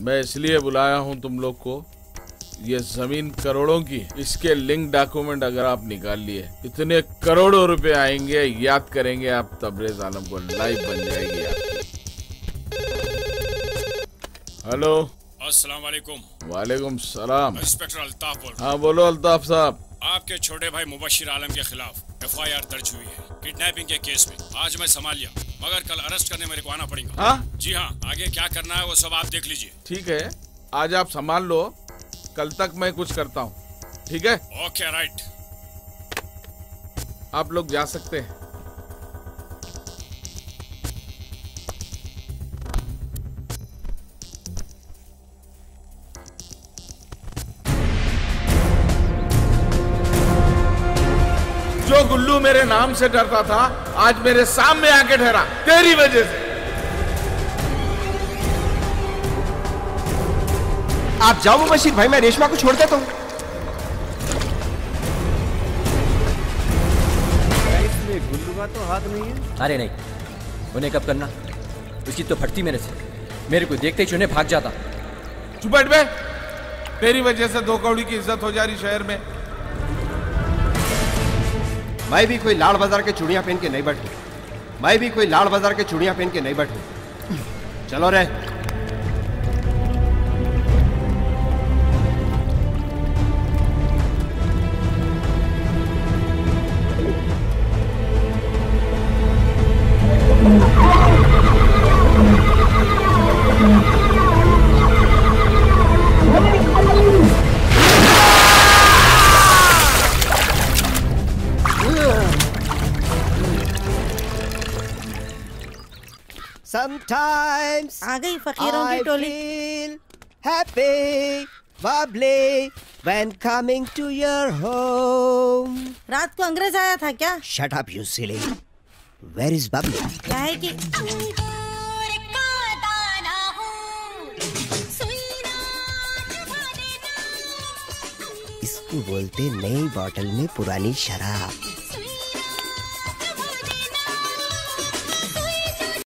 मैं इसलिए बुलाया हूँ तुम लोग को ये ज़मीन करोड़ों की इसके लिंक डॉक्यूमेंट अगर आप निकाल लिए इतने करोड़ों रुपए आएँगे याद करेंगे आप तबरेज आलम को लाइव बन जाएगी हेलो। अस्सलाम वालेकुम वालेकुम सलाम। इंस्पेक्टर अल्ताफ बोल हाँ। बोलो अल्ताफ साहब। आपके छोटे भाई मुबशिर आलम के खिलाफ एफ़ आई आर दर्ज हुई है किडनैपिंग के केस में। आज मैं संभाल लिया। मगर कल अरेस्ट करने मेरे को आना पड़ेगा। हाँ? जी हाँ आगे क्या करना है वो सब आप देख लीजिए। ठीक है आज आप संभाल लो कल तक मैं कुछ करता हूँ। ठीक है? ओके राइट आप लोग जा सकते हैं। जो गुल्लू मेरे नाम से डरता था आज मेरे सामने आके ठहरा। तेरी वजह से। आप जाओ मुबशीर भाई मैं रेशमा को छोड़ देता हूँ। इसमें गुल्लू का तो हाथ नहीं है अरे नहीं उन्हें कब करना? उसकी तो फटती मेरे से। मेरे को देखते ही चुने भाग जाता। चुप बैठ बे। तेरी वजह से दो कौड़ी की इज़्ज़त हो जा रही शहर में। मैं भी कोई लाल बाज़ार के चूड़ियाँ पहन के नहीं बैठू। मैं भी कोई लाल बाज़ार के चूड़ियाँ पहन के नहीं बैठू। चलो रे। Sometimes आ गई फकीरों की टोली happy, bubbly when coming to your home. रात को अंग्रेज़ आया था क्या Shut up, you silly. Where is bubbly? क्या है कि इसको बोलते नई बॉटल में पुरानी शराब